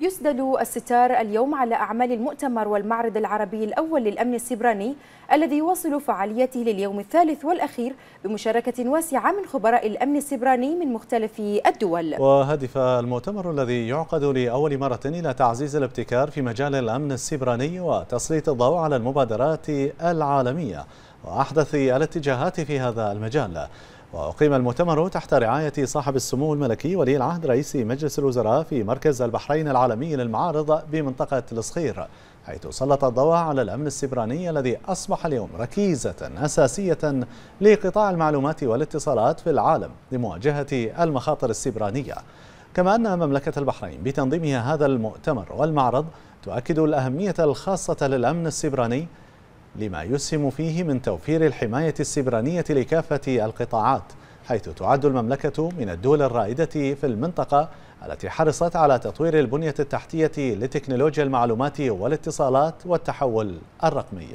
يسدل الستار اليوم على أعمال المؤتمر والمعرض العربي الأول للأمن السيبراني الذي يواصل فعاليته لليوم الثالث والأخير بمشاركة واسعة من خبراء الأمن السيبراني من مختلف الدول. وهدف المؤتمر الذي يعقد لأول مرة إلى تعزيز الابتكار في مجال الأمن السيبراني وتسليط الضوء على المبادرات العالمية وأحدث الاتجاهات في هذا المجال. وأقيم المؤتمر تحت رعاية صاحب السمو الملكي ولي العهد رئيس مجلس الوزراء في مركز البحرين العالمي للمعارض بمنطقة الصخير حيث سلط الضوء على الأمن السبراني الذي أصبح اليوم ركيزة أساسية لقطاع المعلومات والاتصالات في العالم لمواجهة المخاطر السبرانية. كما أن مملكة البحرين بتنظيمها هذا المؤتمر والمعرض تؤكد الأهمية الخاصة للأمن السبراني لما يسهم فيه من توفير الحماية السبرانية لكافة القطاعات حيث تعد المملكة من الدول الرائدة في المنطقة التي حرصت على تطوير البنية التحتية لتكنولوجيا المعلومات والاتصالات والتحول الرقمي.